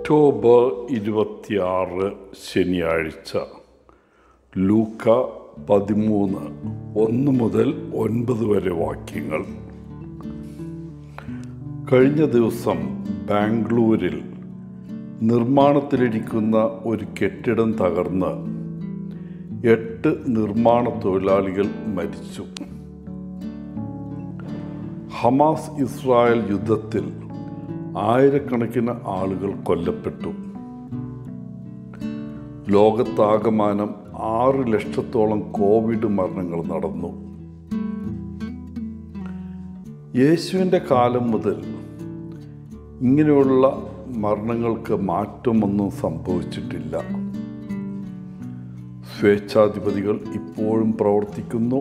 October ഇരുപത്തിയാറ് ശനിയാഴ്ച. ലൂക്ക പതിമൂന്ന് ഒന്ന് മുതൽ ഒൻപത് വരെ വാക്യങ്ങൾ. കഴിഞ്ഞ ദിവസം ബാംഗ്ലൂരിൽ നിർമ്മാണത്തിലിരിക്കുന്ന ഒരു കെട്ടിടം തകർന്ന് എട്ട് നിർമ്മാണ തൊഴിലാളികൾ മരിച്ചു. ഹമാസ് ഇസ്രായേൽ യുദ്ധത്തിൽ ആയിരക്കണക്കിന് ആളുകൾ കൊല്ലപ്പെട്ടു. ലോകത്താകമാനം ആറ് ലക്ഷത്തോളം കോവിഡ് മരണങ്ങൾ നടന്നു. യേശുവിന്റെ കാലം മുതൽ ഇങ്ങനെയുള്ള മരണങ്ങൾക്ക് മാറ്റമൊന്നും സംഭവിച്ചിട്ടില്ല. സ്വേച്ഛാധിപതികൾ ഇപ്പോഴും പ്രവർത്തിക്കുന്നു.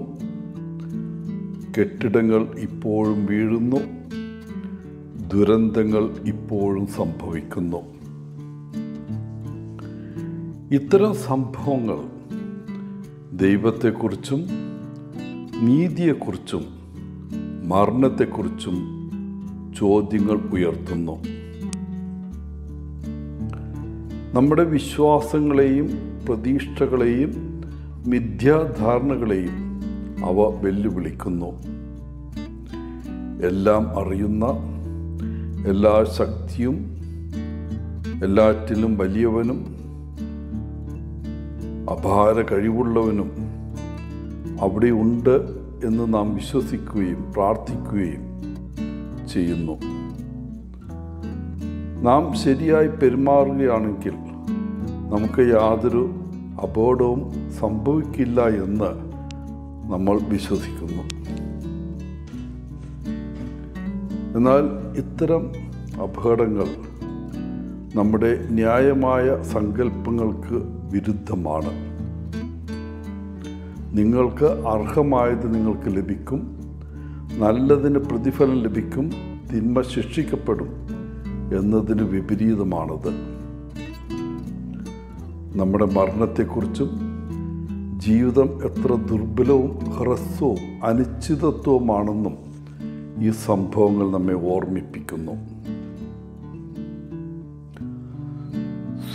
കെട്ടിടങ്ങൾ ഇപ്പോഴും വീഴുന്നു. ദുരന്തങ്ങൾ ഇപ്പോഴും സംഭവിക്കുന്നു. ഇത്തരം സംഭവങ്ങൾ ദൈവത്തെക്കുറിച്ചും നീതിയെക്കുറിച്ചും മരണത്തെക്കുറിച്ചും ചോദ്യങ്ങൾ ഉയർത്തുന്നു. നമ്മുടെ വിശ്വാസങ്ങളെയും പ്രതീക്ഷകളെയും മിഥ്യാധാരണകളെയും അവ വെല്ലുവിളിക്കുന്നു. എല്ലാം അറിയുന്ന എല്ലാ ശക്തിയും എല്ലാറ്റിലും വലിയവനും അപാര കഴിവുള്ളവനും അവിടെ ഉണ്ട് എന്ന് നാം വിശ്വസിക്കുകയും പ്രാർത്ഥിക്കുകയും ചെയ്യുന്നു. നാം ശരിയായി പെരുമാറുകയാണെങ്കിൽ നമുക്ക് യാതൊരു അപകടവും സംഭവിക്കില്ല എന്ന് നമ്മൾ വിശ്വസിക്കുന്നു. എന്നാൽ ഇത്തരം അപകടങ്ങൾ നമ്മുടെ ന്യായമായ സങ്കല്പങ്ങൾക്ക് വിരുദ്ധമാണ്. നിങ്ങൾക്ക് അർഹമായത് നിങ്ങൾക്ക് ലഭിക്കും നല്ലതിന് പ്രതിഫലം ലഭിക്കും തിന്മ ശിക്ഷിക്കപ്പെടും എന്നതിന് വിപരീതമാണത്. നമ്മുടെ മരണത്തെക്കുറിച്ചും ജീവിതം എത്ര ദുർബലവും ഹ്രസ്വവും അനിശ്ചിതത്വമാണെന്നും ഈ സംഭവങ്ങൾ നമ്മെ ഓർമ്മിപ്പിക്കുന്നു.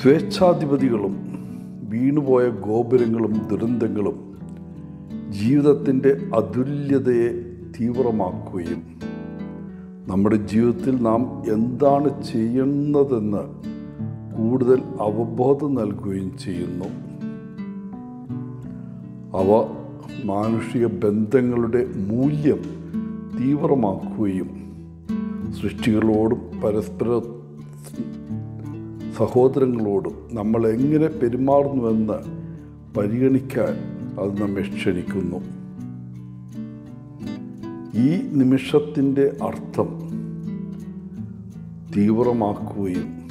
സ്വേച്ഛാധിപതികളും വീണുപോയ ഗോപുരങ്ങളും ദുരന്തങ്ങളും ജീവിതത്തിന്റെ അതുല്യതയെ തീവ്രമാക്കുകയും നമ്മുടെ ജീവിതത്തിൽ നാം എന്താണ് ചെയ്യുന്നതെന്ന് കൂടുതൽ അവബോധം നൽകുകയും ചെയ്യുന്നു. അവ മാനുഷിക ബന്ധങ്ങളുടെ മൂല്യം തീവ്രമാക്കുകയും സൃഷ്ടികളോടും പരസ്പര സഹോദരങ്ങളോടും നമ്മൾ എങ്ങനെ പെരുമാറുന്നുവെന്ന് പരിഗണിക്കാൻ അത് നമ്മെ ക്ഷണിക്കുന്നു. ഈ നിമിഷത്തിന്റെ അർത്ഥം തീവ്രമാക്കുകയും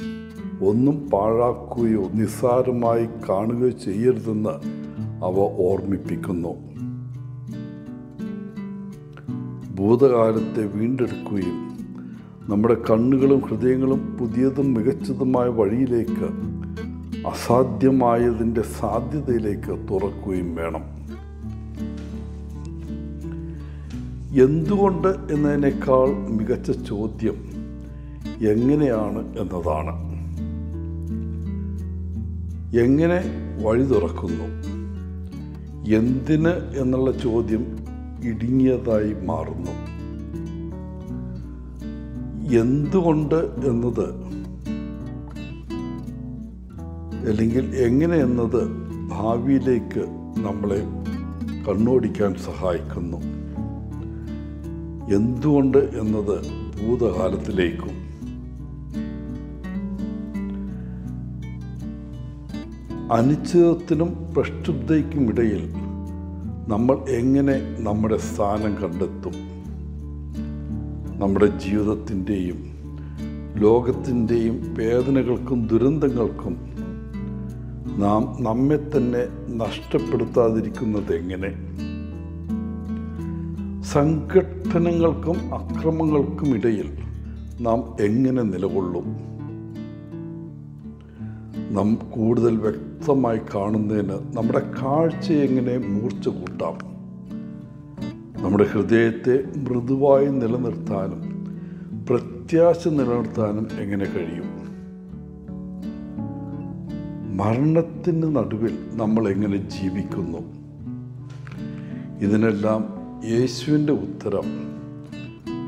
ഒന്നും പാഴാക്കുകയോ നിസ്സാരമായി കാണുകയോ ചെയ്യരുതെന്ന് അവ ഓർമ്മിപ്പിക്കുന്നു. ഭൂതകാലത്തെ വീണ്ടെടുക്കുകയും നമ്മുടെ കണ്ണുകളും ഹൃദയങ്ങളും പുതിയതും മികച്ചതുമായ വഴിയിലേക്ക് അസാധ്യമായതിന്റെ സാധ്യതയിലേക്ക് തുറക്കുകയും വേണം. എന്തുകൊണ്ട് എന്നതിനേക്കാൾ മികച്ച ചോദ്യം എങ്ങനെയാണ് എന്നതാണ്. എങ്ങനെ വഴി തുറക്കുന്നു. എന്തിന് എന്നുള്ള ചോദ്യം ഇടുങ്ങിയതായി മാറുന്നു. എന്തുകൊണ്ട് എന്നത്? അല്ലെങ്കിൽ എങ്ങനെ എന്നത് ഭാവിയിലേക്ക് നമ്മളെ കണ്ണോടിക്കാൻ സഹായിക്കുന്നു? എന്തുകൊണ്ട് എന്നത് ഭൂതകാലത്തിലേക്കും? അനിശ്ചിതത്തിനും പ്രക്ഷുബ്ധയ്ക്കും ഇടയിൽ നമ്മൾ എങ്ങനെ നമ്മുടെ സ്ഥാനം കണ്ടെത്തും? നമ്മുടെ ജീവിതത്തിന്റെയും ലോകത്തിന്റെയും വേദനകൾക്കും ദുരന്തങ്ങൾക്കും നാം നമ്മെ തന്നെ നഷ്ടപ്പെടുത്താതിരിക്കുന്നത് എങ്ങനെ? സംഘട്ടനങ്ങൾക്കും അക്രമങ്ങൾക്കും ഇടയിൽ നാം എങ്ങനെ നിലകൊള്ളും? നാം കൂടുതൽ വ്യക്തമായി കാണുന്നതിന് നമ്മുടെ കാഴ്ച എങ്ങനെ മൂർച്ച കൂട്ടാം? നമ്മുടെ ഹൃദയത്തെ മൃദുവായി നിലനിർത്താനും പ്രത്യാശ നിലനിർത്താനും എങ്ങനെ കഴിയും? മരണത്തിന് നടുവിൽ നമ്മൾ എങ്ങനെ ജീവിക്കുന്നു? ഇതിനെല്ലാം യേശുവിന്റെ ഉത്തരം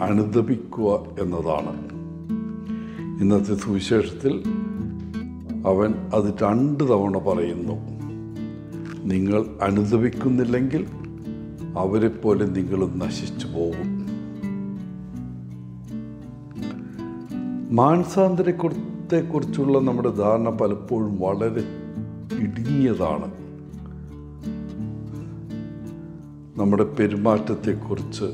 അനുദപിക്കുക എന്നതാണ്. ഇന്നത്തെ സുവിശേഷത്തിൽ അവൻ അത് രണ്ട് തവണ പറയുന്നു. നിങ്ങൾ അനുദപിക്കുന്നില്ലെങ്കിൽ അവരെപ്പോലെ നിങ്ങളും നശിച്ചു പോകും. മാനസാന്തരത്തെക്കുറിച്ചുള്ള നമ്മുടെ ധാരണ പലപ്പോഴും വളരെ ഇടുങ്ങിയതാണ്. നമ്മുടെ പെരുമാറ്റത്തെക്കുറിച്ച്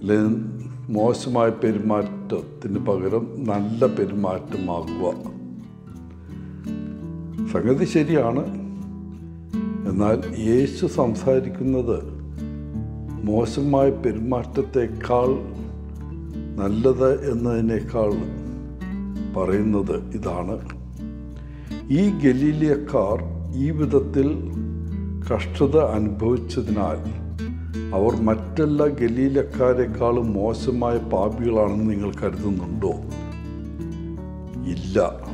അല്ലെങ്കിൽ മോശമായ പെരുമാറ്റത്തിന് പകരം നല്ല പെരുമാറ്റമാകുക. സംഗതി ശരിയാണ്. എന്നാൽ യേശു സംസാരിക്കുന്നത് മോശമായ പെരുമാറ്റത്തെക്കാൾ നല്ലത് എന്നതിനേക്കാൾ പറയുന്നത് ഇതാണ്. ഈ ഗലീലിയക്കാർ ഈ വിധത്തിൽ കഷ്ടത അനുഭവിച്ചതിനാൽ അവർ മറ്റെല്ലാ ഗലീലക്കാരെക്കാളും മോശമായ പാപികളാണെന്ന് നിങ്ങൾ കരുതുന്നുണ്ടോ? ഇല്ല.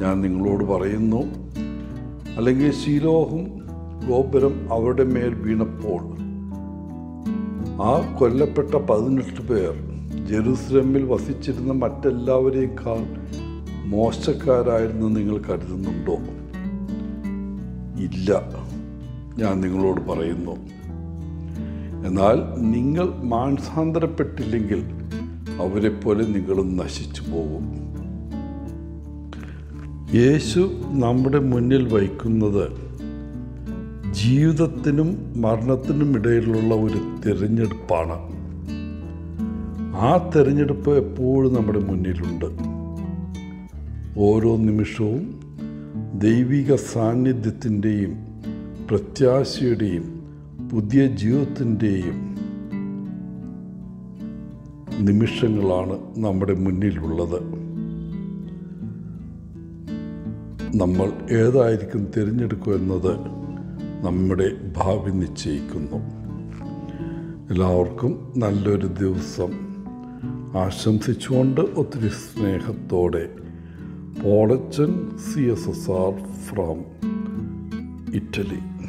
ഞാൻ നിങ്ങളോട് പറയുന്നു. അല്ലെങ്കിൽ ശീലോഹും ഗോപുരം അവരുടെ മേൽ വീണപ്പോൾ ആ കൊല്ലപ്പെട്ട പതിനെട്ട് പേർ ജെറുസലമിൽ വസിച്ചിരുന്ന മറ്റെല്ലാവരേക്കാൾ മോശക്കാരായിരുന്നു നിങ്ങൾ കരുതുന്നുണ്ടോ? ഇല്ല ഞാൻ നിങ്ങളോട് പറയുന്നു. എന്നാൽ നിങ്ങൾ മാനസാന്തരപ്പെട്ടില്ലെങ്കിൽ അവരെപ്പോലെ നിങ്ങളും നശിച്ചു പോകും. യേശു നമ്മുടെ മുന്നിൽ വയ്ക്കുന്നത് ജീവിതത്തിനും മരണത്തിനും ഇടയിലുള്ള ഒരു തിരഞ്ഞെടുപ്പാണ്. ആ തിരഞ്ഞെടുപ്പ് എപ്പോഴും നമ്മുടെ മുന്നിലുണ്ട്. ഓരോ നിമിഷവും ദൈവിക സാന്നിധ്യത്തിന്റെയും പ്രത്യാശയുടെയും പുതിയ ജീവിതത്തിന്റെയും നിമിഷങ്ങളാണ് നമ്മുടെ മുന്നിലുള്ളത്. നമ്മൾ ഏതായിരിക്കും തിരഞ്ഞെടുക്കുക എന്നത് നമ്മുടെ ഭാവി നിശ്ചയിക്കുന്നു. എല്ലാവർക്കും നല്ലൊരു ദിവസം. ആശംസിച്ചുകൊണ്ട് ഒത്തിരി സ്നേഹത്തോടെ Polachan C S S R from Italy.